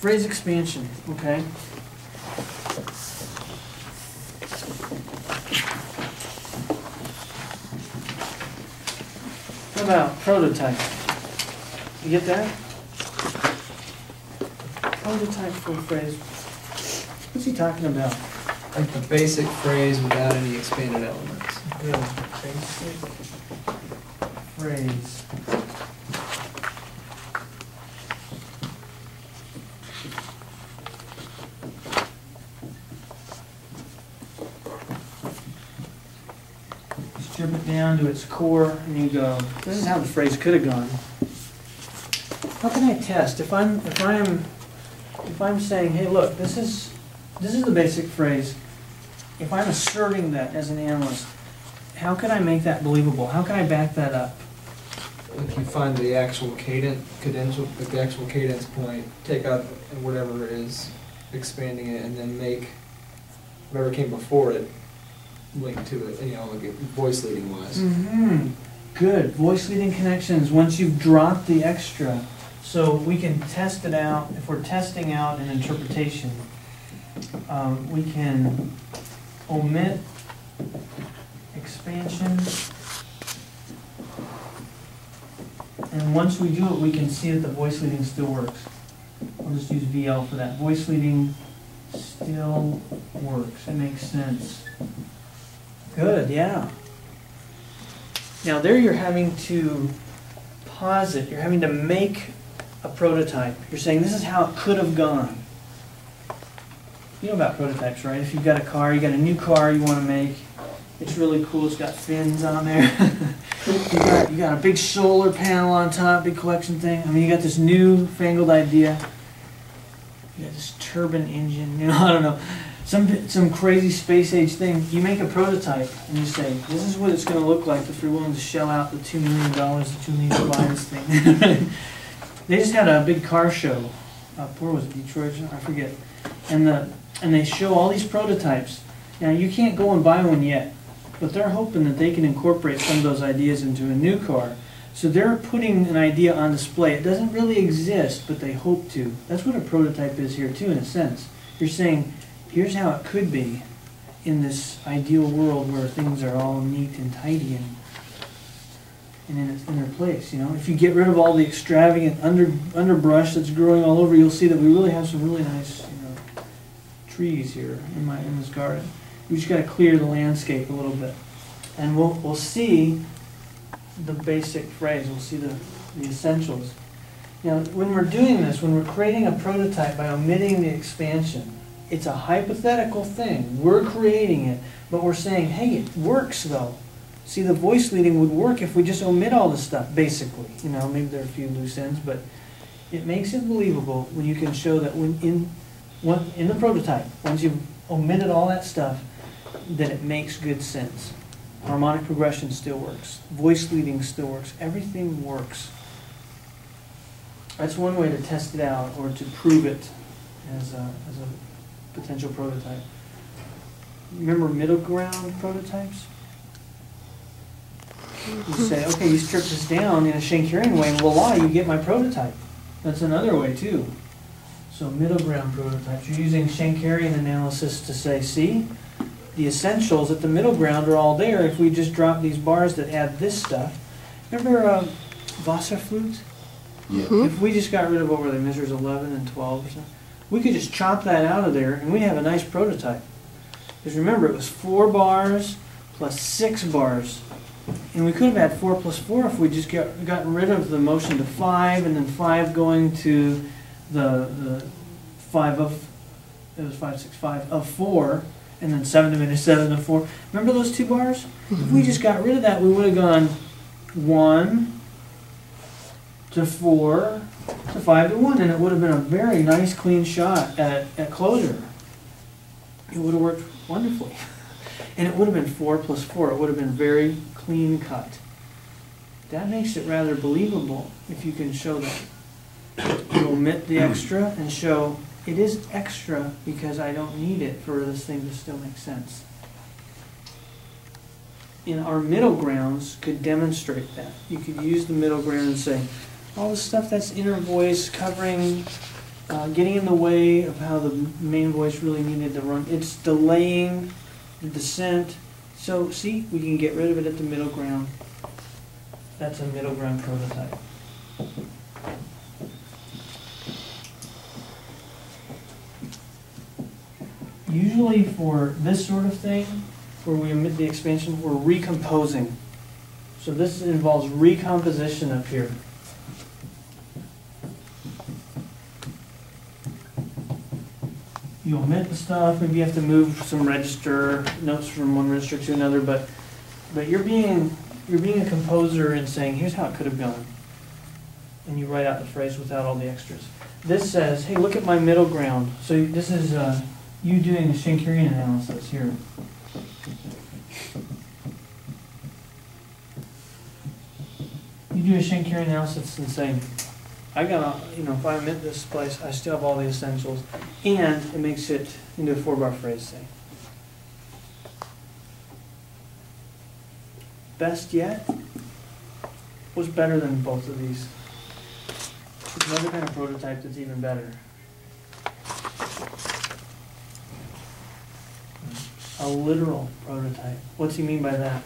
Phrase expansion, okay? How about prototype? You get that? Prototype full phrase. What's he talking about? Like the basic phrase without any expanded elements. Good, basic phrase. Strip it down to its core and you go, this is how the phrase could have gone. How can I test? If I'm, if I'm, if I'm saying, hey, look, this is, this is the basic phrase. If I'm asserting that as an analyst, how can I make that believable? How can I back that up? If you find the actual cadence, cadential, the actual cadence point, take out whatever is expanding it, and then make whatever came before it link to it, you know, like voice leading wise. Mm-hmm. Good. Voice leading connections, once you've dropped the extra, so we can test it out, if we're testing out an interpretation, um, we can omit expansion. And once we do it, we can see that the voice leading still works. I'll just use VL for that. Voice leading still works. It makes sense. Good, yeah. Now there you're having to pause it. you're having to make a prototype. You're saying this is how it could have gone. You know about prototypes, right? If you've got a car, you got a new car you want to make, it's really cool, it's got fins on there. you, got, you got a big solar panel on top, big collection thing. I mean, you got this new fangled idea. You got this turbine engine, you know, I don't know some some crazy space age thing. You make a prototype and you say, "This is what it's going to look like if you're willing to shell out the two million dollars that you need to buy this thing." they just had a big car show up where was it, Detroit? I forget. And the and they show all these prototypes. Now you can't go and buy one yet, but they're hoping that they can incorporate some of those ideas into a new car. So they're putting an idea on display. It doesn't really exist, but they hope to. That's what a prototype is here too, in a sense. You're saying here's how it could be in this ideal world where things are all neat and tidy and and in, its, in their place. You know, if you get rid of all the extravagant under underbrush that's growing all over, you'll see that we really have some really nice you know trees here in my in this garden. We just got to clear the landscape a little bit, and we'll we'll see the basic phrase. We'll see the the essentials. Now, when we're doing this, when we're creating a prototype by omitting the expansion, it's a hypothetical thing. We're creating it, but we're saying, hey, it works though. See, the voice leading would work if we just omit all this stuff, basically. You know, maybe there are a few loose ends, but it makes it believable when you can show that when in one, in the prototype, once you've omitted all that stuff, that it makes good sense. Harmonic progression still works. Voice leading still works. Everything works. That's one way to test it out or to prove it as a, as a potential prototype. Remember middle ground prototypes? You say, okay, you strip this down in a Schenkerian way, and voila, you get my prototype. That's another way too. So middle ground prototypes, you're using Schenkerian analysis to say, see, the essentials at the middle ground are all there if we just drop these bars that add this stuff. Remember uh, Wasserflut? Yeah. If we just got rid of what were they, measures 11 and 12 or something, we could just chop that out of there and we have a nice prototype. Because remember, it was four bars plus six bars. And we could have had four plus four if we just got, gotten rid of the motion to five and then five going to the, the five of, it was five, six, five of four, and then seven diminished seven to four. Remember those two bars? If we mhm. just got rid of that, we would have gone one to four to five to one, and it would have been a very nice, clean shot at, at closure. It would have worked wonderfully. And it would have been four plus four. It would have been very clean cut. That makes it rather believable if you can show that. You omit the hmm. extra and show it is extra because I don't need it for this thing to still make sense. And our middle grounds could demonstrate that. You could use the middle ground and say, all the stuff that's inner voice covering uh, getting in the way of how the main voice really needed to run. It's delaying the descent. So see, we can get rid of it at the middle ground. That's a middle ground prototype. Usually for this sort of thing, where we omit the expansion, we're recomposing. So this involves recomposition up here. You omit the stuff, maybe you have to move some register, notes from one register to another, but, but you're being, you're being a composer and saying, here's how it could have gone. And you write out the phrase without all the extras. This says, hey, look at my middle ground. So this is, uh, you doing a Schenkerian analysis here. You do a Schenkerian analysis and say, I got, you know, if I omit this place, I still have all the essentials, and it makes it into a four-bar phrase, say. Best yet was better than both of these. There's another kind of prototype that's even better. A literal prototype. What's he mean by that?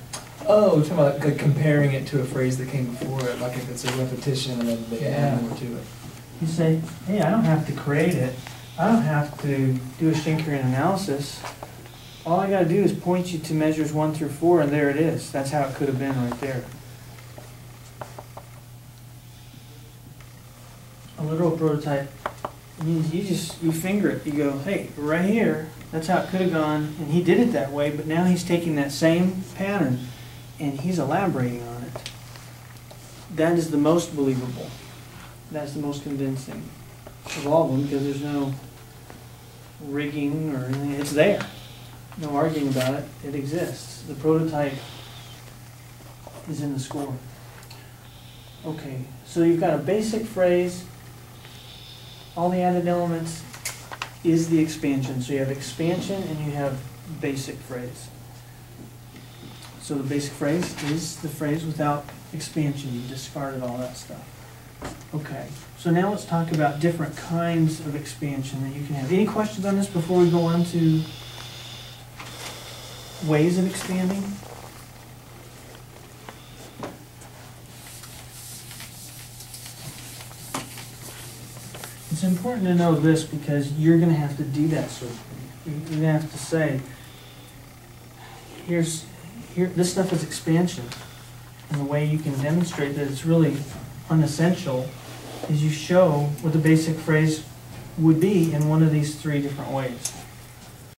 Oh, you're talking about like comparing it to a phrase that came before it, like if it's a repetition and then they add more to it. You say, hey, I don't have to create it. I don't have to do a Schenkerian analysis. All I gotta do is point you to measures one through four, and there it is. That's how it could have been right there. A literal prototype means you just, you finger it. You go, hey, right here, that's how it could have gone, and he did it that way, but now he's taking that same pattern and he's elaborating on it. That is the most believable. That's the most convincing of all of them because there's no rigging or anything. It's there. No arguing about it. It exists. The prototype is in the score. Okay, so you've got a basic phrase. All the added elements is the expansion. So you have expansion and you have basic phrase. So the basic phrase is the phrase without expansion. You discarded all that stuff. Okay, so now let's talk about different kinds of expansion that you can have. Any questions on this before we go on to ways of expanding? It's important to know this because you're gonna have to do that sort of thing. You're gonna have to say, here's, here, this stuff is expansion. And the way you can demonstrate that it's really unessential is you show what the basic phrase would be in one of these three different ways.